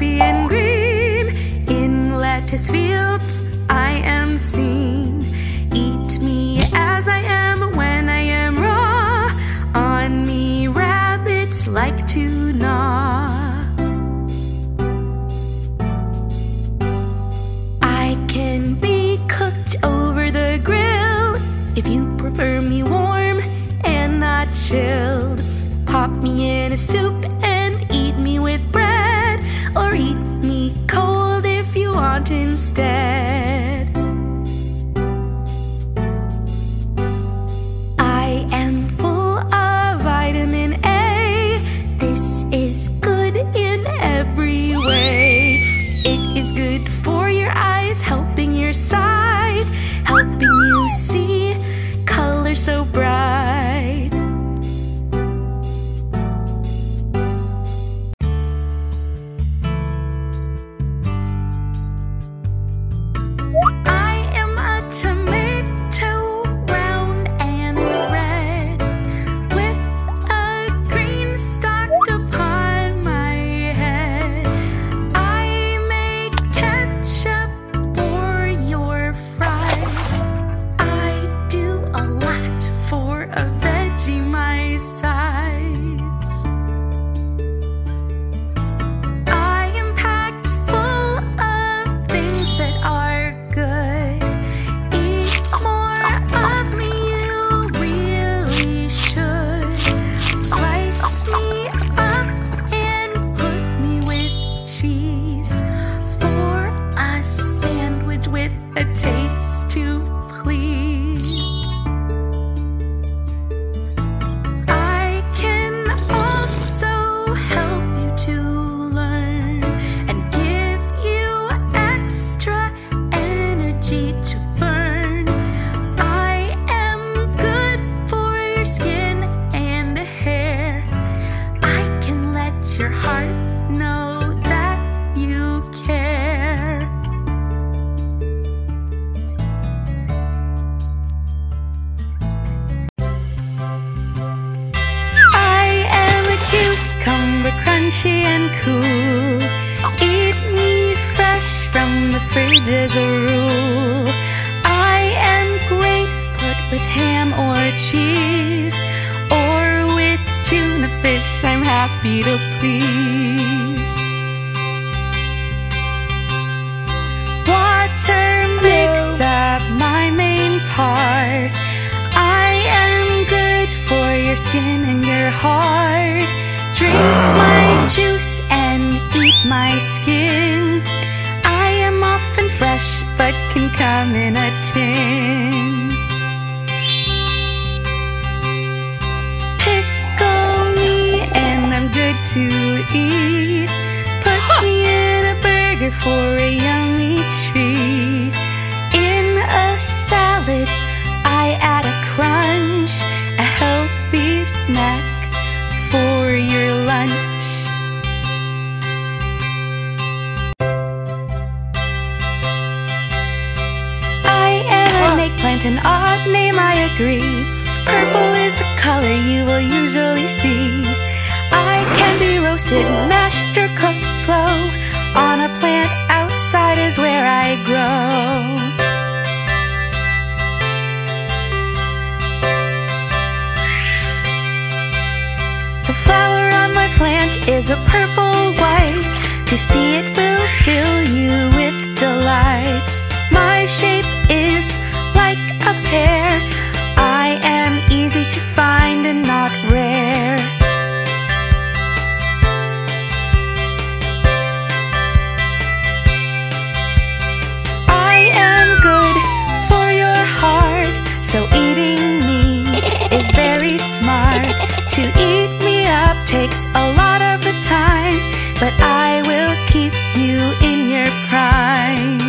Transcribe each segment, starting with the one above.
happy and green in lettuce fields I am seen. Skin and your heart. Drink my juice and eat my skin. I am often fresh but can come in a tin. Pickle me and I'm good to eat. Put me in a burger for a yummy treat. In a salad, I add a crunch, a healthy snack for your lunch. I am an eggplant, an odd name, I agree. Purple is the color you will usually see. I can be roasted, mashed, or is a purple white. To see it will fill you with delight. My shape is like a pear. I am easy to find and not rare. I am good for your heart, so eating me is very smart. To eat me up takes but I will keep you in your prime.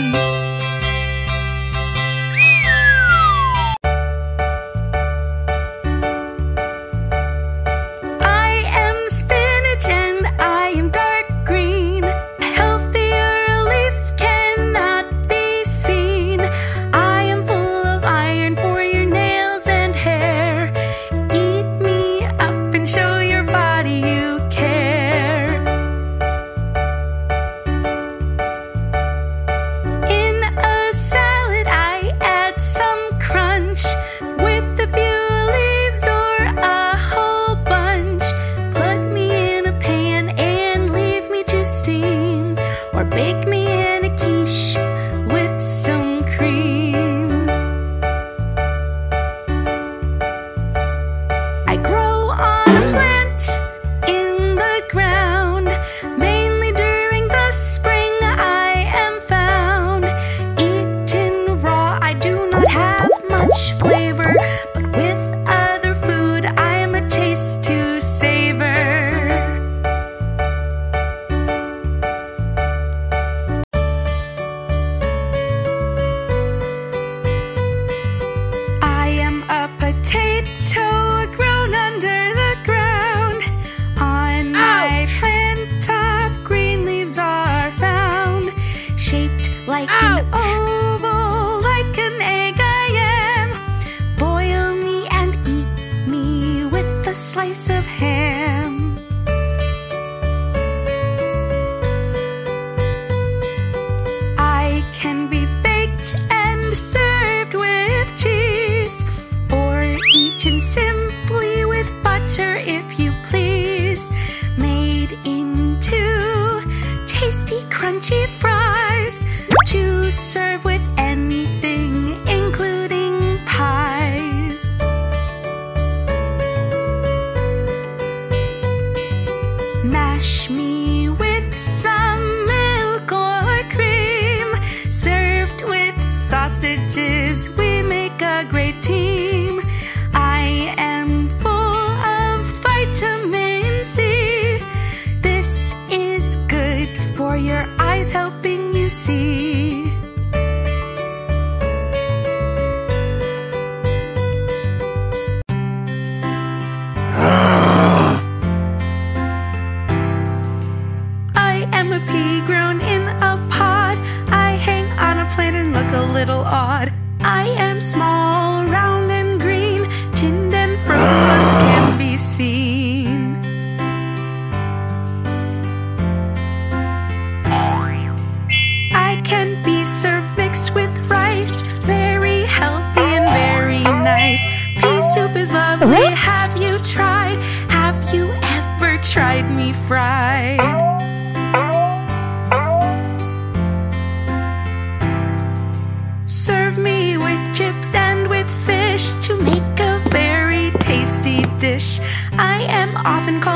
with chips and with fish to make a very tasty dish. I am often called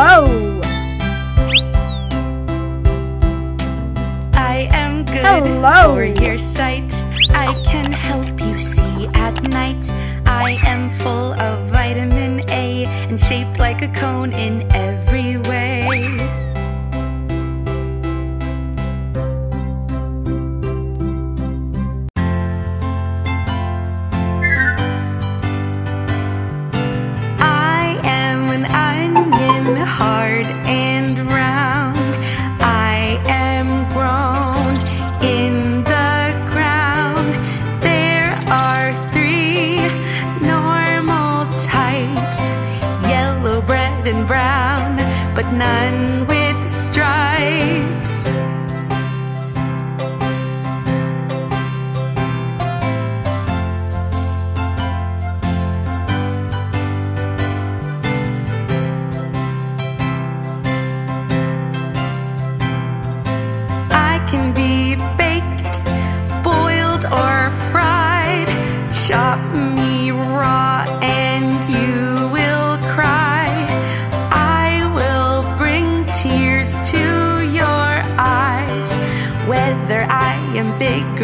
Hello. I am good Hello. for your sight. I can help you see at night. I am full of vitamin A and shaped like a cone in every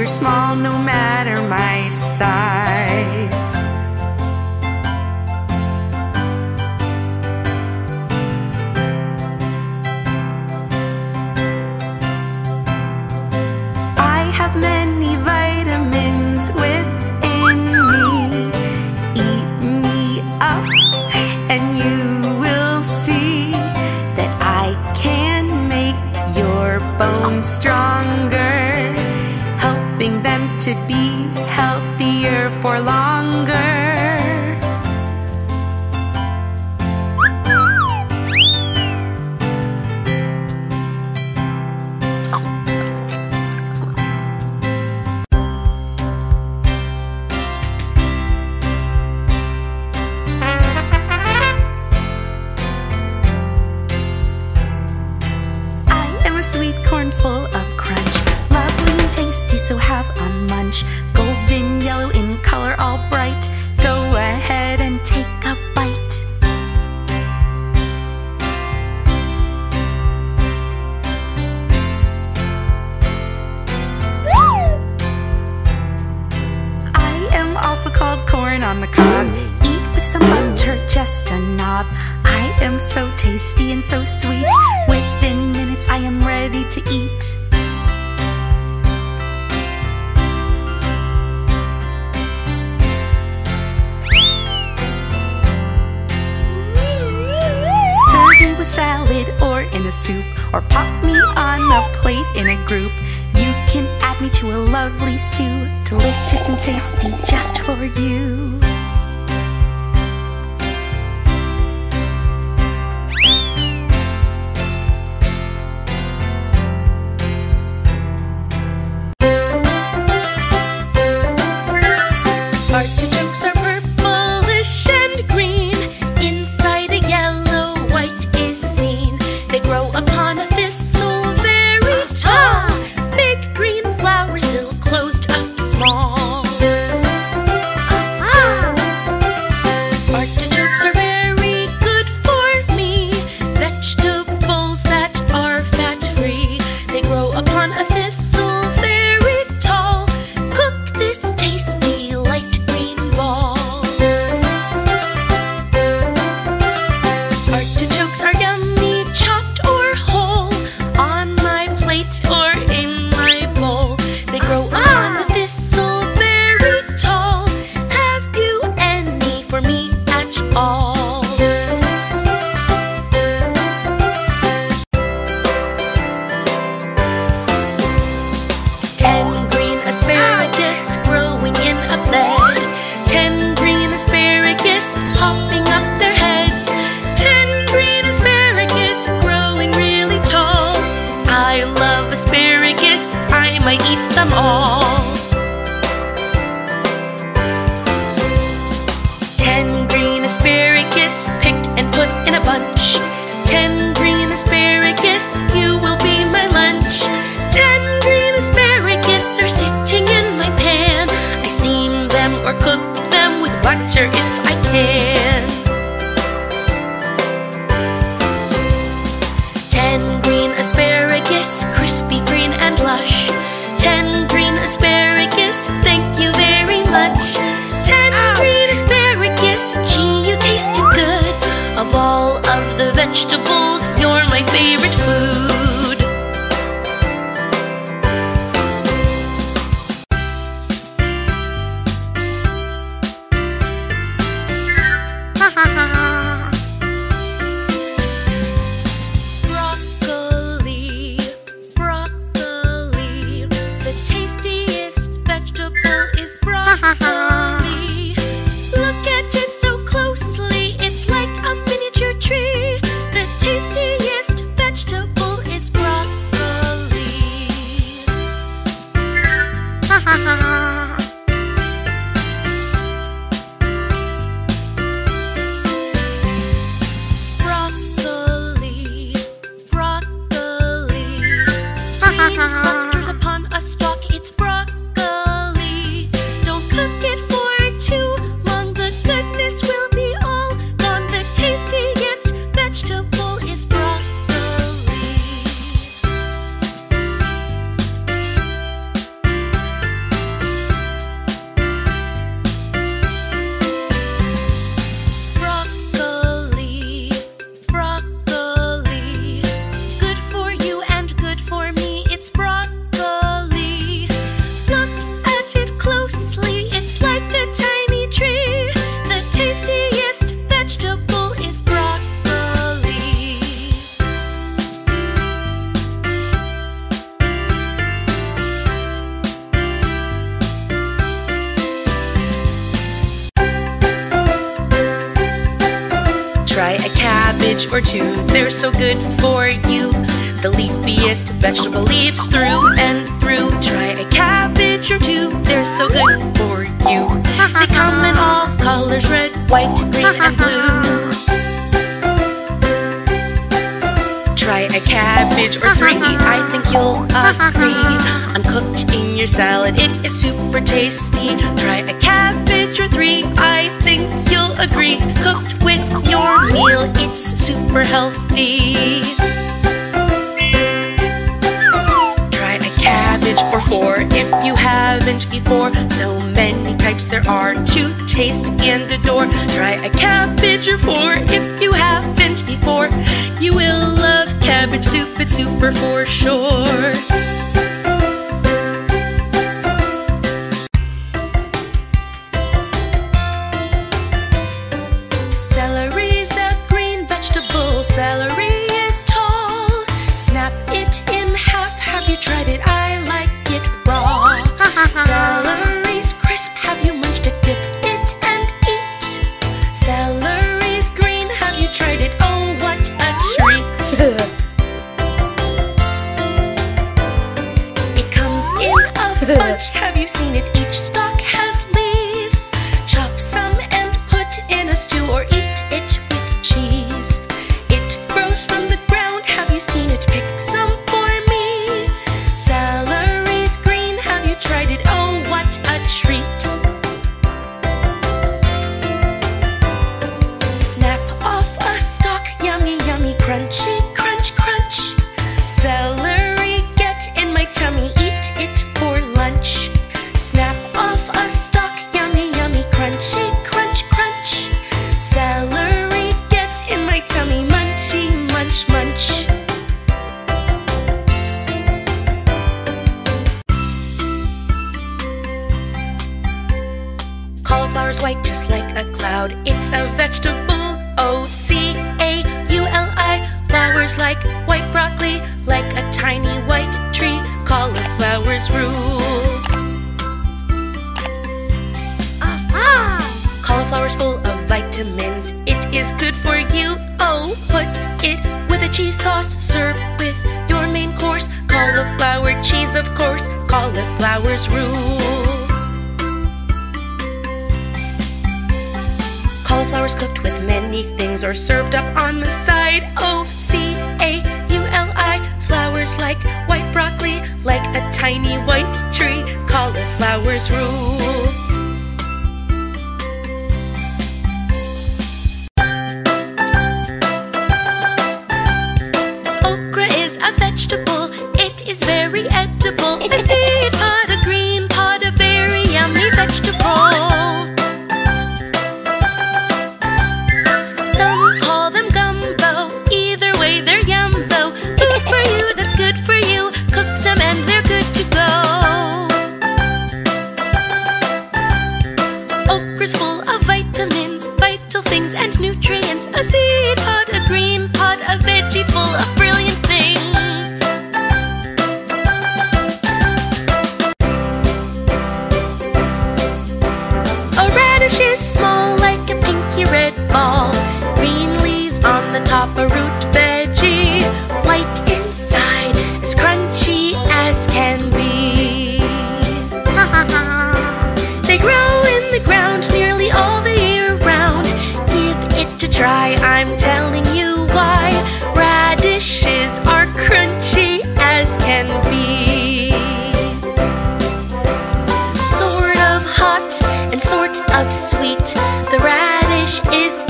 You're small, no matter my size. soup Or pop me on a plate in a group. You can add me to a lovely stew Delicious and tasty just for you. は or two. They're so good for you. The leafiest vegetable leaves through and through. Try a cabbage or two. They're so good for you. They come in all colors red, white, green, and blue try a cabbage or three. I think you'll agree. Uncooked in your salad, it is super tasty. Try a cabbage or three. I think you'll agree. Cooked with your meal, it's super healthy. Try a cabbage or four if you haven't before. So many types there are to taste and adore. Try a cabbage or four if you haven't before. You will love Cabbage soup, it's super for sure. Tiny white the top, a root veggie. White inside, as crunchy as can be. They grow in the ground nearly all the year round. Give it a try, I'm telling you why. Radishes are crunchy as can be. Sort of hot and sort of sweet. The radish is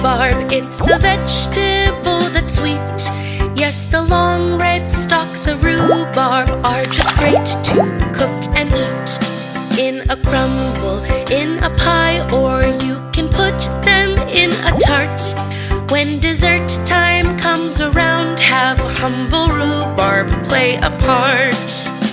rhubarb. It's a vegetable that's sweet. Yes, the long red stalks of rhubarb are just great to cook and eat. In a crumble, in a pie, or you can put them in a tart. When dessert time comes around, have humble rhubarb play a part.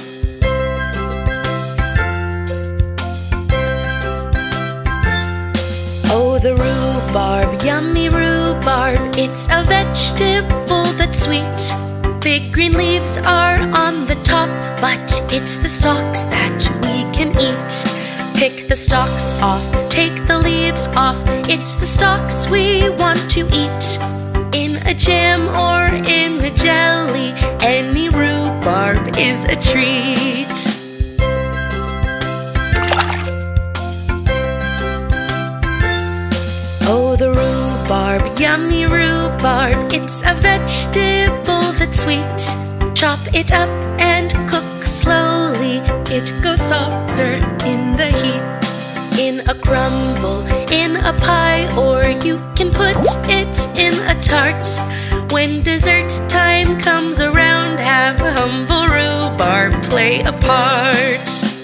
Oh, the rhubarb, yummy rhubarb. It's a vegetable that's sweet. Big green leaves are on the top, but it's the stalks that we can eat. Pick the stalks off, take the leaves off. It's the stalks we want to eat. In a jam or in a jelly, any rhubarb is a treat. Rhubarb, yummy rhubarb. It's a vegetable that's sweet. Chop it up and cook slowly. It goes softer in the heat. In a crumble, in a pie, or you can put it in a tart. When dessert time comes around, have a humble rhubarb play a part.